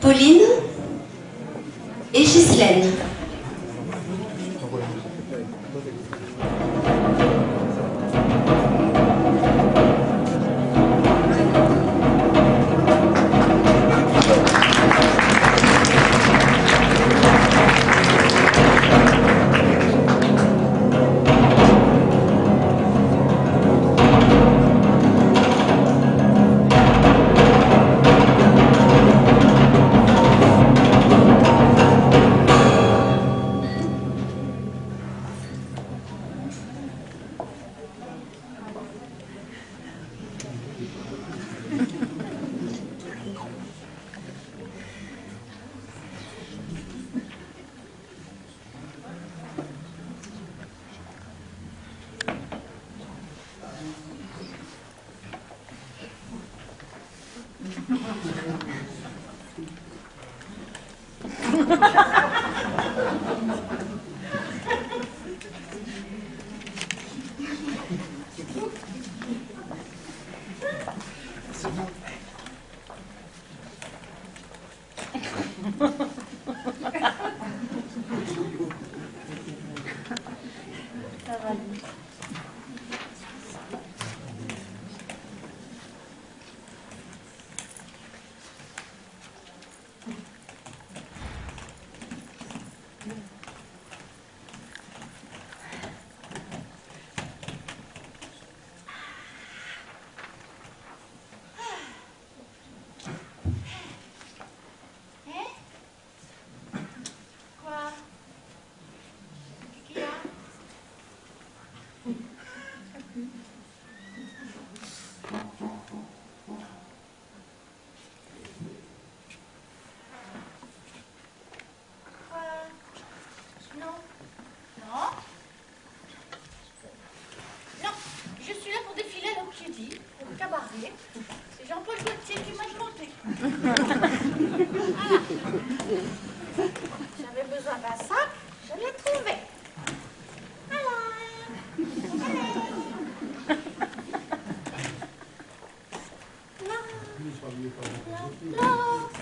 Pauline et Ghislaine. Ha ha ha. J'avais besoin d'un sac, je l'ai trouvé. Alors, allez. Là, là, là.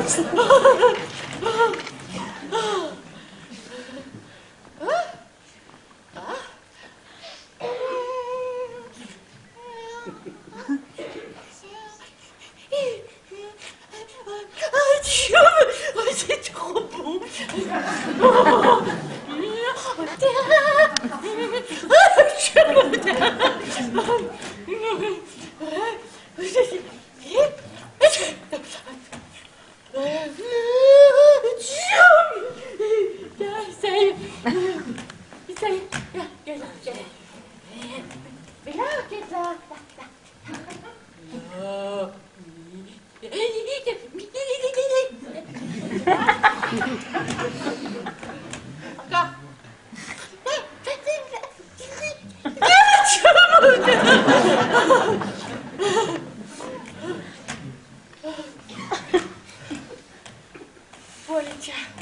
c'est trop Полеча.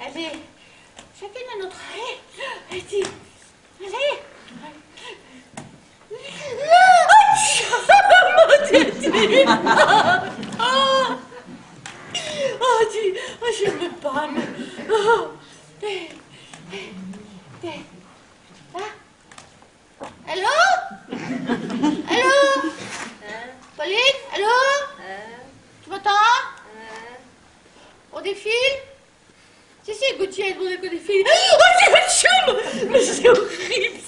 Allez, chacune notre allez, allez. Oh, oh, oh, je me panne. Oh. Là. Allô Allô Pauline? Allô Tu m'entends? On défile? Si, si, Gauthier, on défile. Ah, oh, c'est la chum Mais c'est horrible!